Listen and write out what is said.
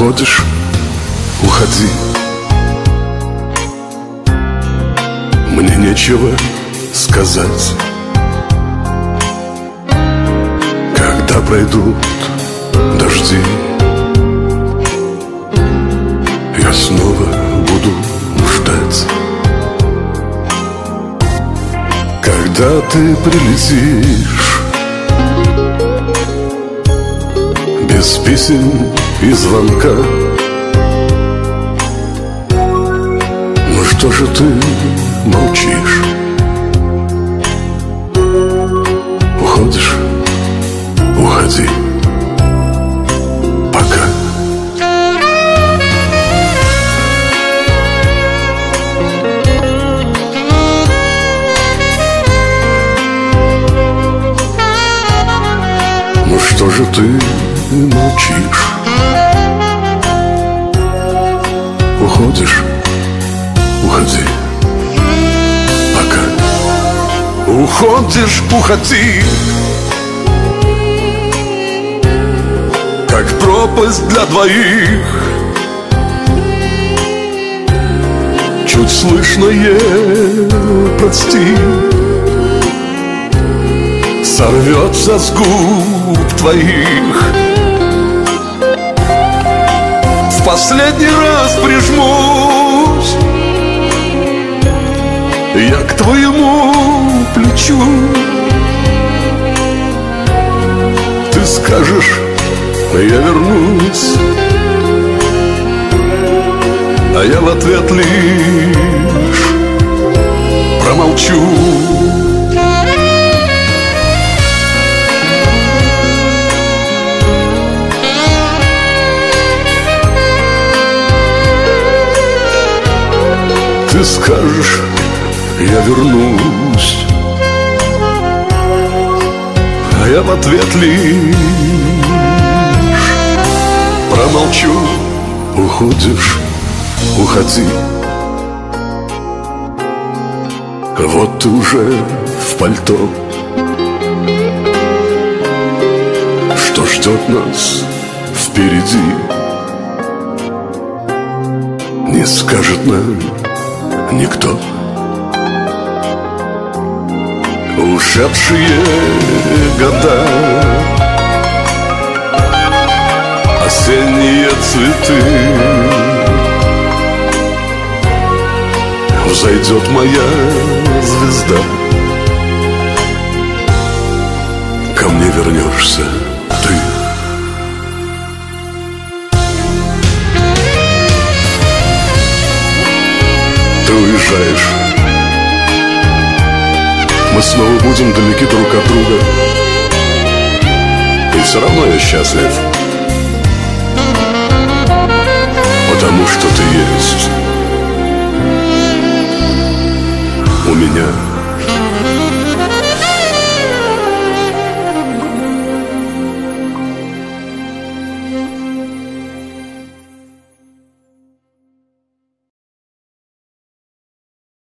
Уходишь, уходи. Мне нечего сказать. Когда пройдут дожди Я снова буду ждать. Когда ты прилетишь Без писем и звонка Ну что же ты молчишь? Уходишь? Уходи Пока Ну что же ты молчишь? Уходишь? Уходи. Пока. Уходишь, уходи. Как пропасть для двоих. Чуть слышное прости. Сорвется с губ твоих Я к твоему плечу. Ты скажешь, я вернусь А я в ответ лишь промолчу. Ты скажешь, я вернусь. А я в ответ лишь промолчу. Уходишь, уходи. Вот уже в пальто. Что ждет нас впереди? Не скажет нам никто Ушедшие года. Осенние цветы. Взойдет моя звезда. Ко мне вернешься мы снова будем далеки друг от друга. И все равно я счастлив, потому что ты есть. У меня.